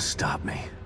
Stop me.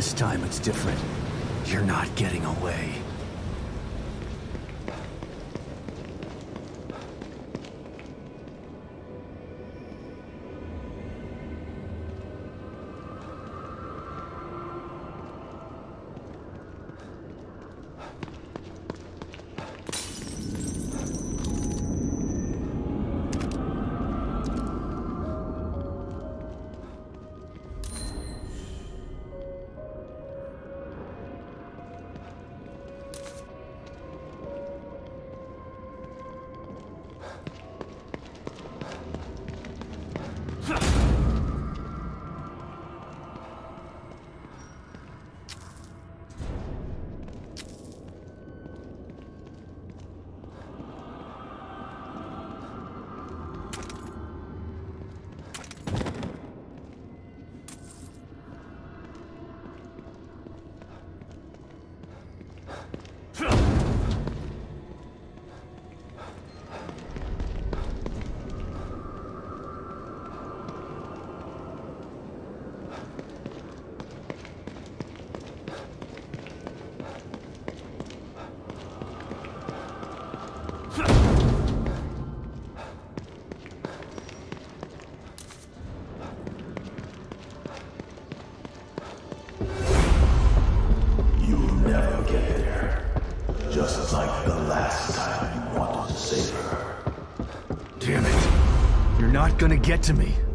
This time it's different. You're not getting away. Gonna get to me.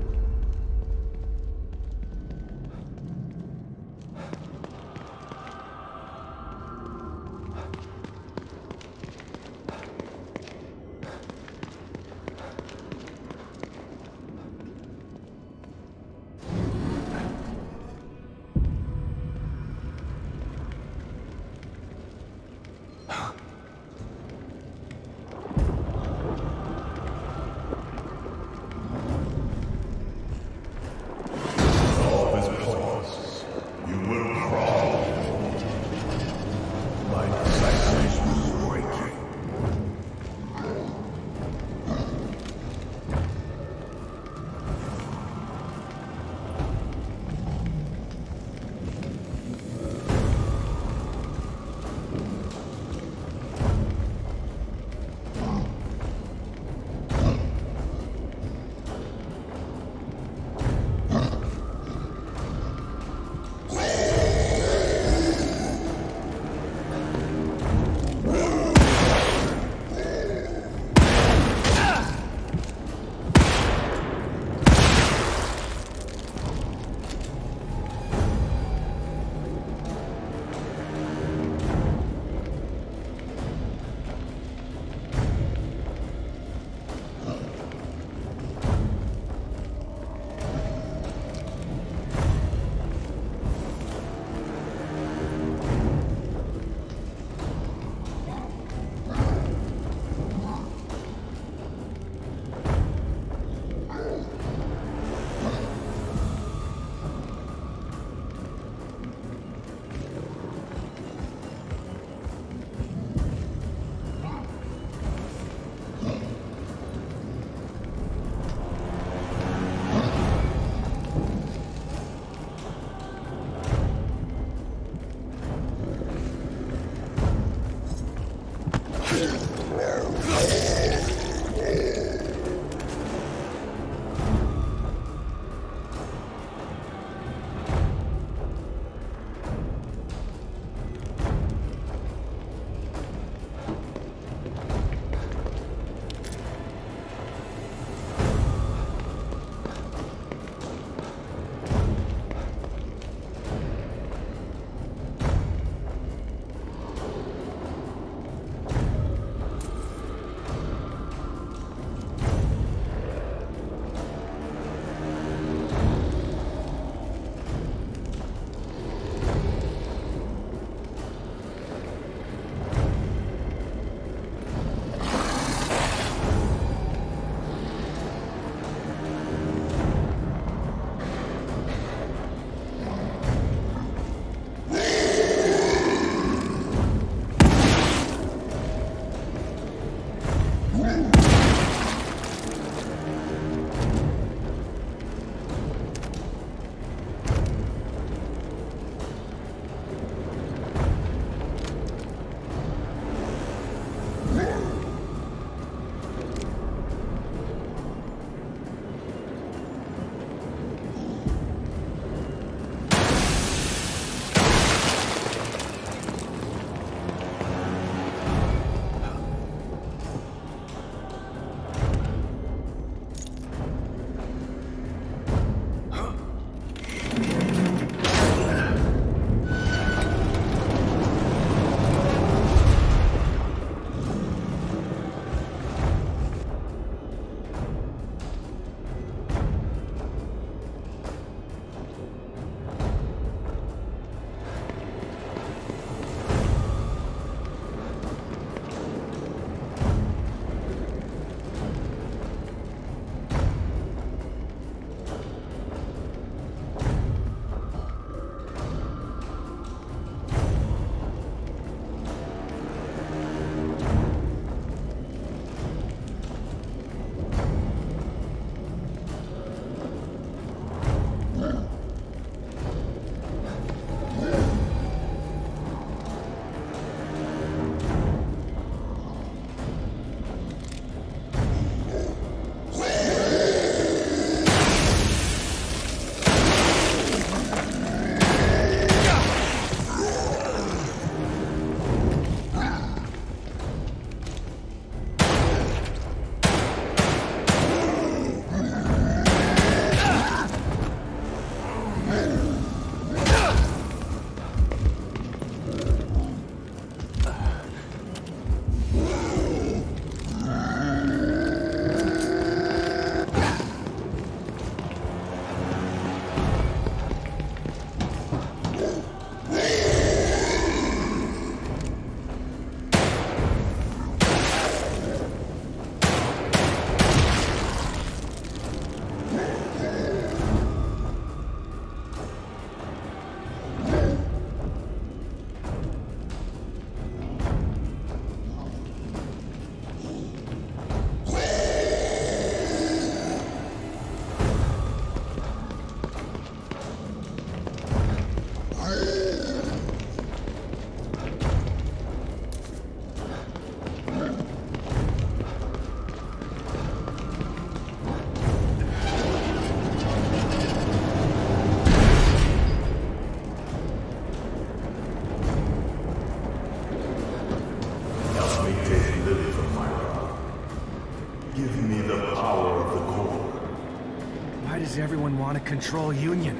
Control Union.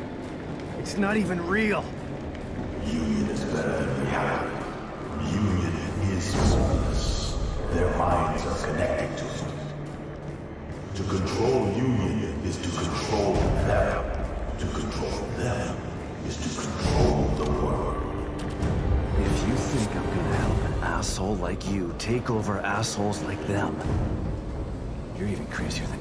It's not even real. Union is better than reality. Union is soulless. Their minds are connected to it. To control Union is to control them. To control them is to control the world. If you think I'm gonna help an asshole like you take over assholes like them, you're even crazier than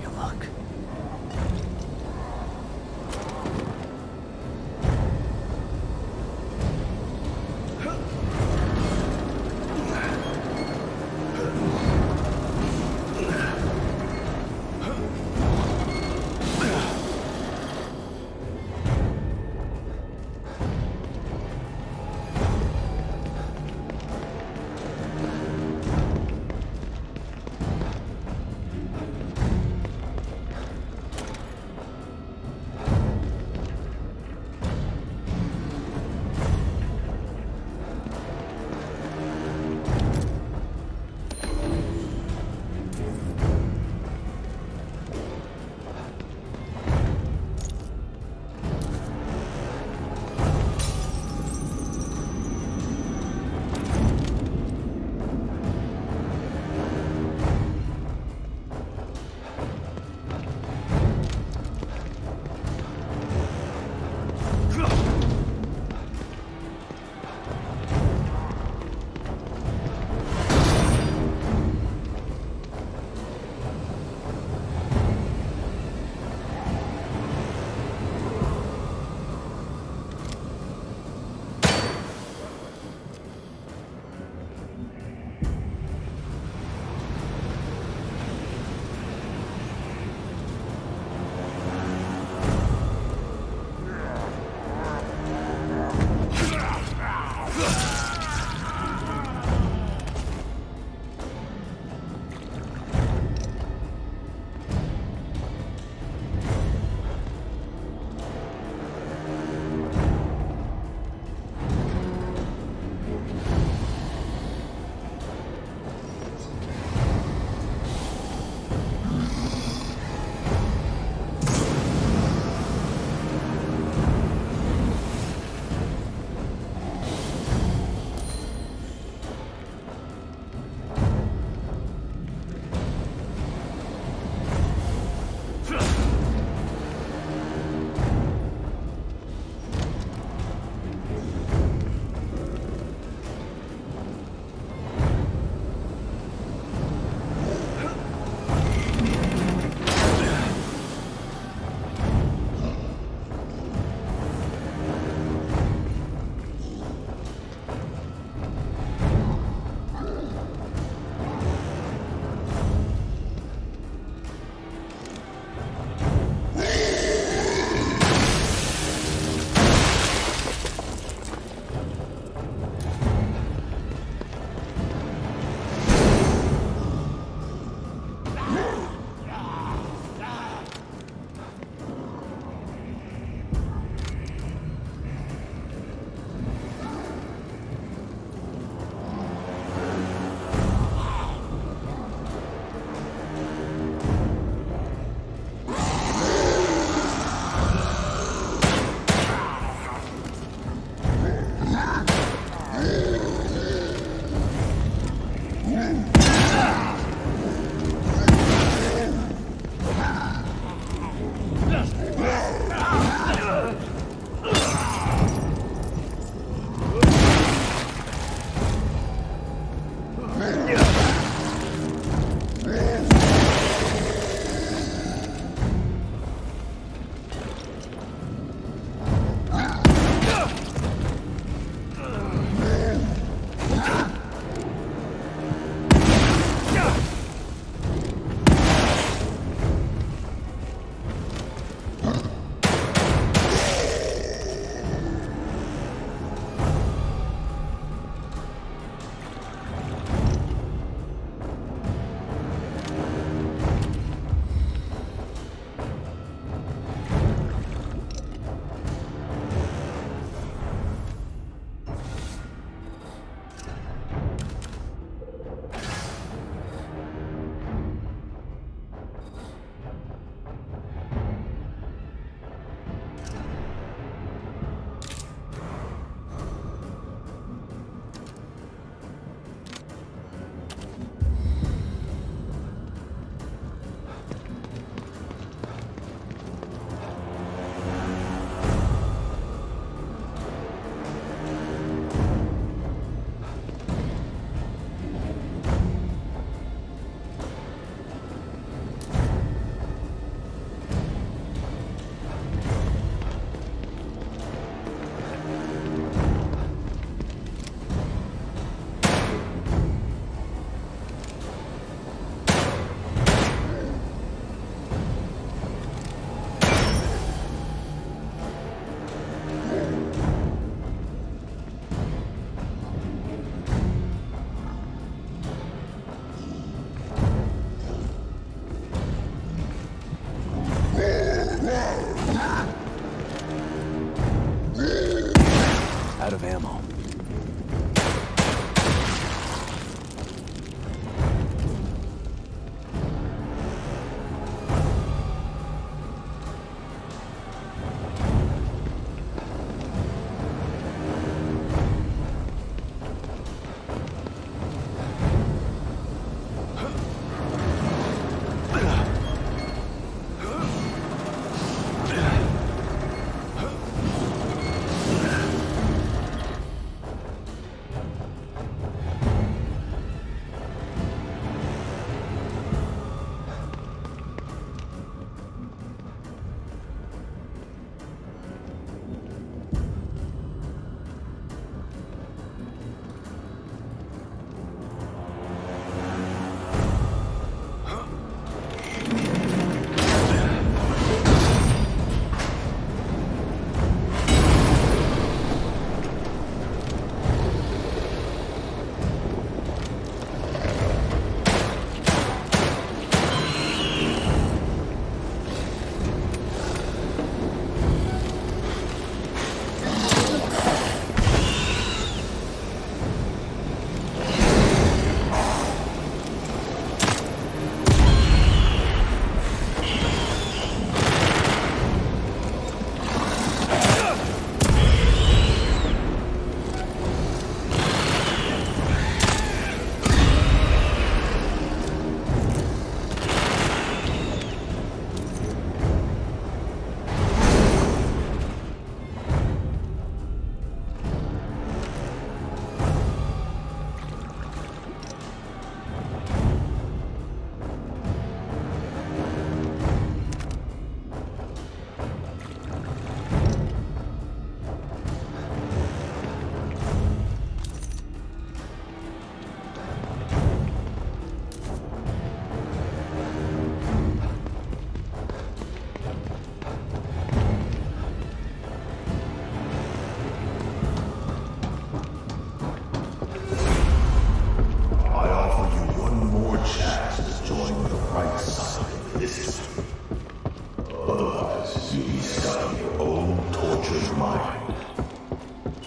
Your own tortured mind.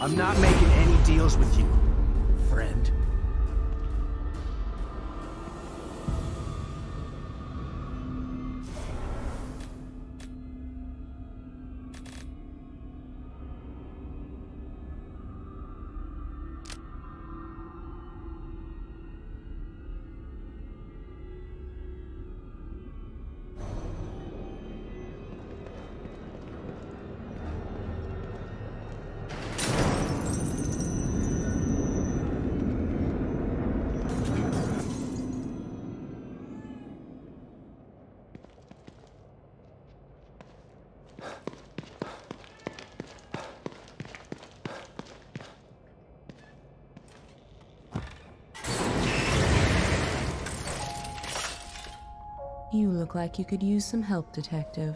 I'm not making any deals with you, friend. Like you could use some help, Detective.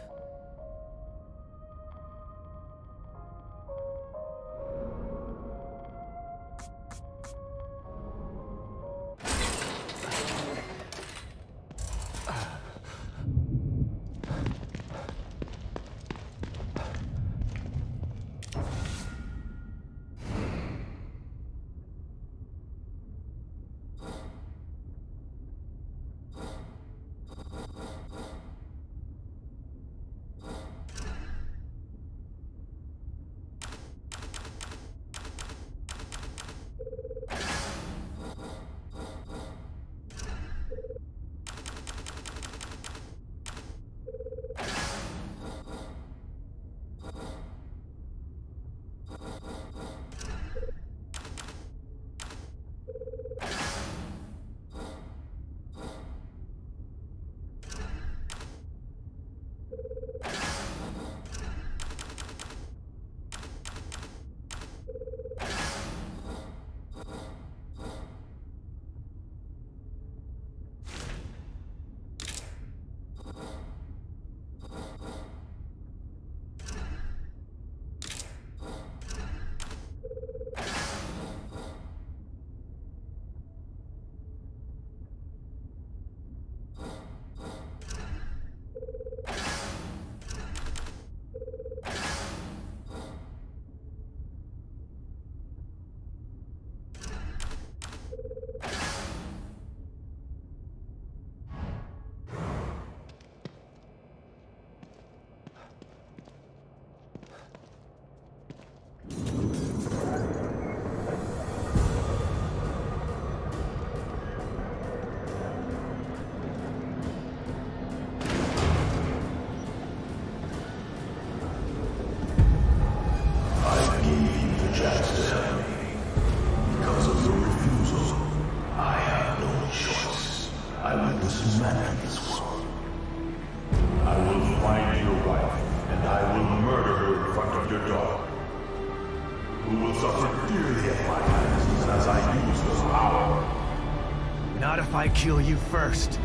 First.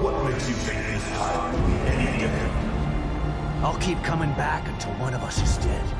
What makes you think this time will be any different? I'll keep coming back until one of us is dead.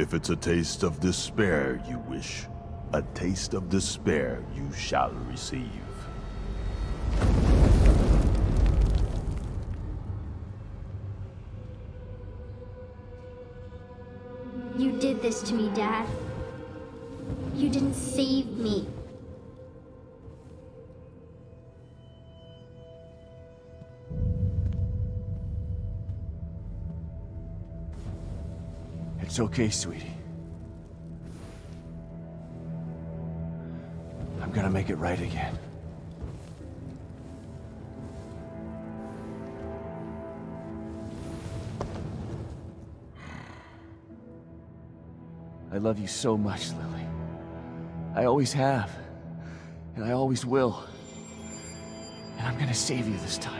If it's a taste of despair you wish, a taste of despair you shall receive. It's okay, sweetie. I'm gonna make it right again. I love you so much, Lily. I always have. And I always will. And I'm gonna save you this time.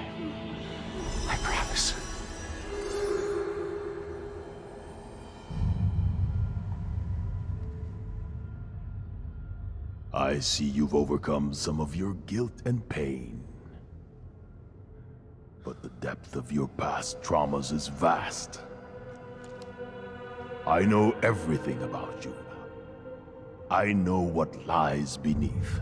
I see you've overcome some of your guilt and pain. But the depth of your past traumas is vast. I know everything about you. I know what lies beneath.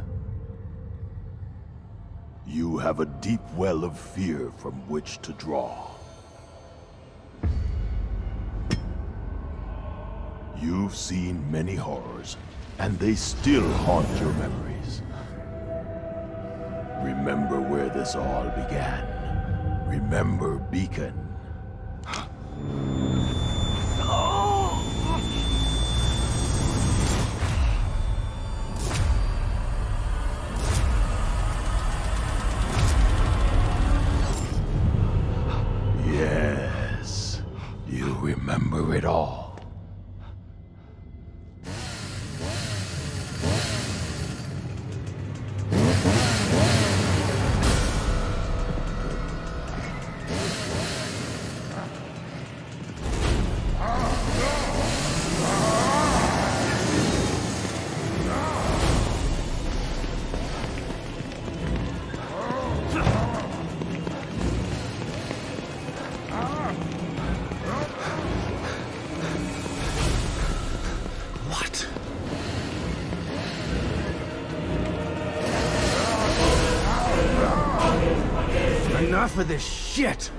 You have a deep well of fear from which to draw. You've seen many horrors, and they still haunt your memories. Remember where this all began. Remember Beacon. Of this shit!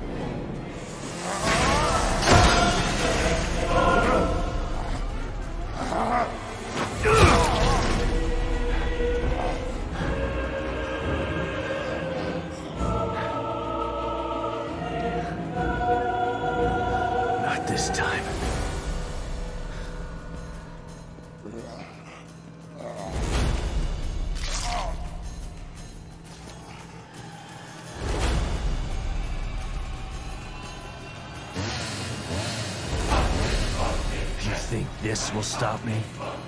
This will stop me?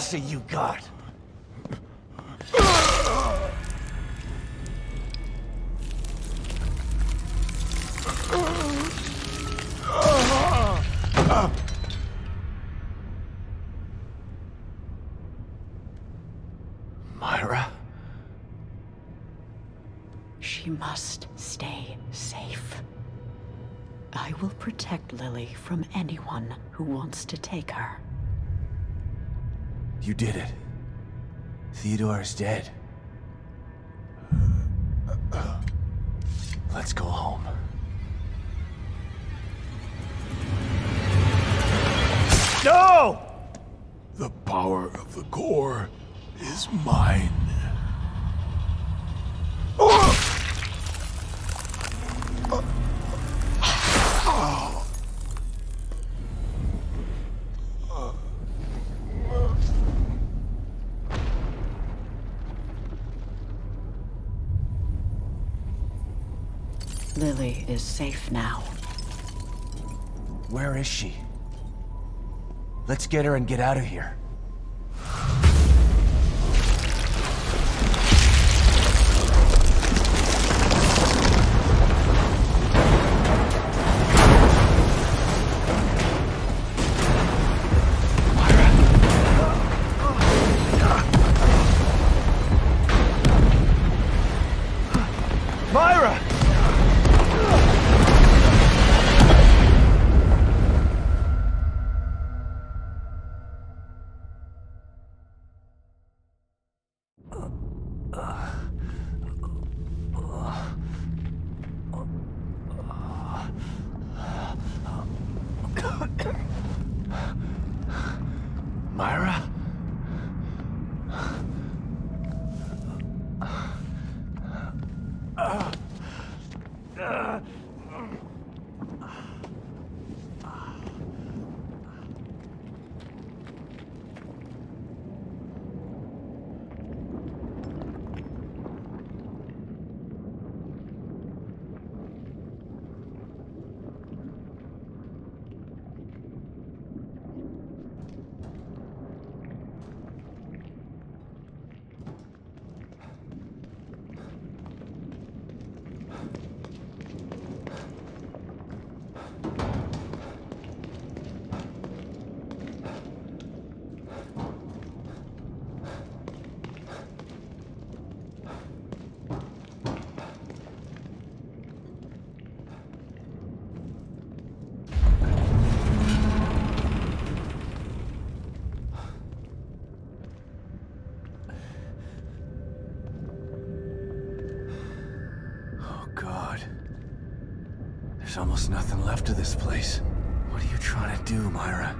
Else have you got? Myra? She must stay safe. I will protect Lily from anyone who wants to take her. You did it. Theodore is dead. Let's go home. No! The power of the core is mine. Lily is safe now. Where is she? Let's get her and get out of here. Oh, almost nothing left of this place. What are you trying to do, Myra?